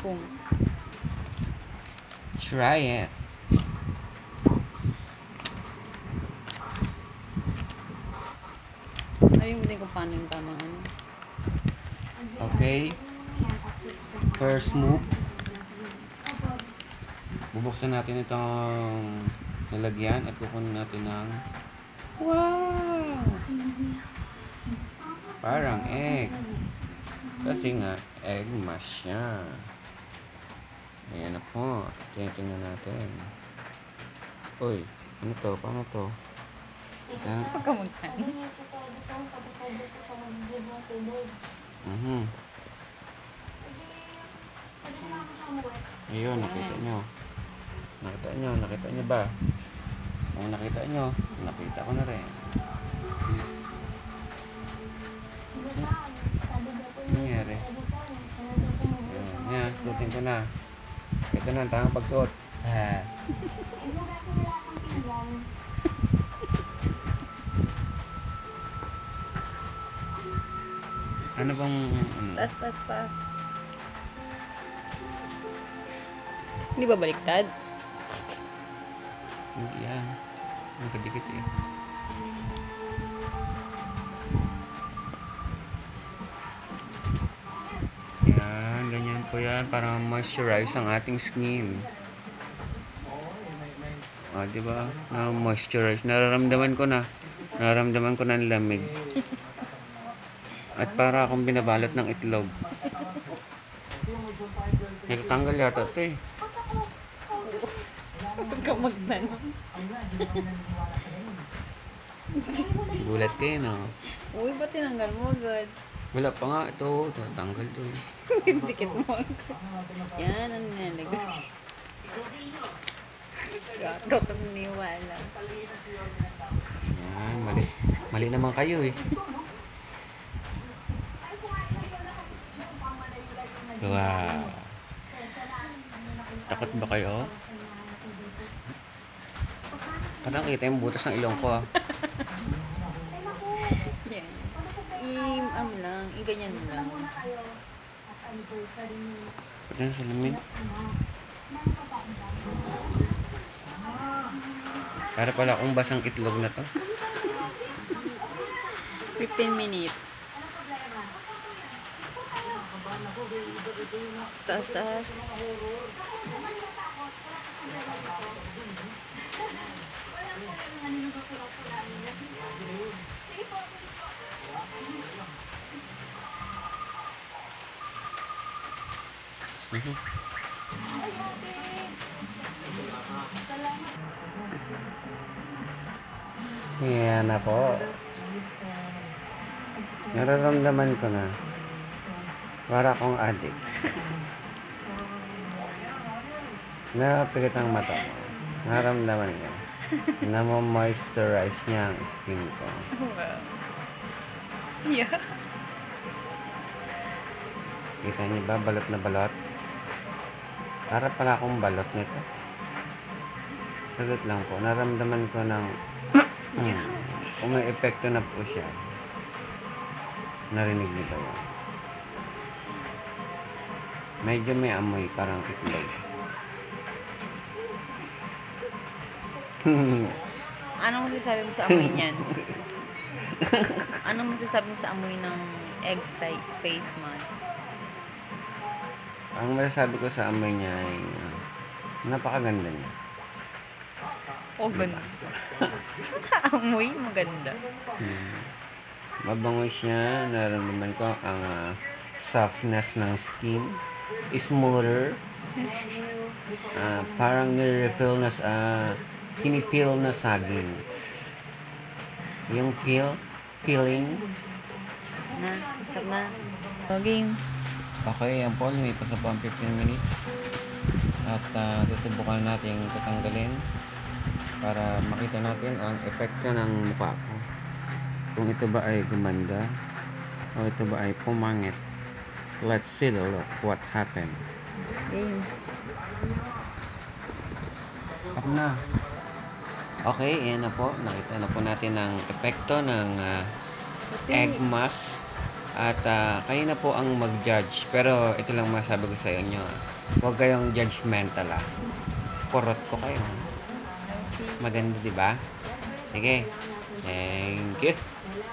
kung Try it. din kung paano yung tamang ano. Okay. First move. Bubuksan natin itong lalagyan at kukunin natin ng Wow! Parang egg. Kasi nga, egg mash siya. Ayan na po. Tinitingnan natin. Uy, ano to? Paano to? Saan? Pagkamuntan. Mhm. Ayun, nakita nyo. Nakita nyo, nakita nyo ba? Kung nakita nyo, nakita ko na rin. Nangyari? Ayan, yan, suotin ko na. Ito na, ang tamang pagsuot. Ha. Ano bang, ano? Tas, tas pa. Hindi ba baliktad? Hindi yan. Nagkadikit eh. Po yan para moisturize ang ating skin. Ah, di ba? Na moisturize. Nararamdaman ko na. Nararamdaman ko na ang lamig. At para akong binabalot ng itlog. Natatanggal yata ito eh. Pagkamagnan. Gulat kayo, no? Uy, ba't tinanggal mo agad? Wala pa nga. Ito, tatanggal to eh. Dikit mo agad. Yan, ano nalagay. Kang niwala. Yan, mali. Mali naman kayo eh. Wow. Takot ba kayo? Parang kita yung butas ng ilong ko ah. Yan. I, am lang, i-ganyan lang. Pati yung salamin. Para pala akong basang itlog na to. 15 minutes. Taas, taas. Mhm. Yan na po. Nararamdaman ko na. Para akong addict. Napikit ang mata mo. Nararamdaman ko. Na moisturize niya ang skin ko. Yeah. Kita niyo ba? Balot na balot. Para pala akong balot nito. Sagot lang po. Naramdaman ko ng kung may epekto na po siya. Narinig niyo ba yan? Medyo may amoy parang itlog. Anong masasabi mo sa amoy niyan? Anong masasabi mo sa amoy ng egg fa- face mask? Ang masasabi ko sa amoy niya ay uh, napakaganda niya. Oh, ganda. amoy, maganda. Hmm. Mabango siya. Nararamdaman ko ang ah, softness ng skin. Smoother. Ah, parang nire-refill na sa uh, pinipil na saging. Yung peel, peeling. Na, stop na. O, game. Okay, yan po. Lumipas na po ang 15 minutes. At ah, susubukan natin tatanggalin para makita natin ang epekto ng mukha ko. Kung ito ba ay gumanda o ito ba ay pumangit. Let's see the look what happened. Game. Up na. Okay, yan na po. Nakita na po natin ang epekto ng ah, egg mask At ah, kayo na po ang mag-judge. Pero ito lang masabi ko sa inyo. Huwag kayong judgmental ah. Kurot ko kayo. Maganda, di ba? Sige. Thank you.